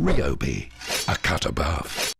Ryobi, a cut above.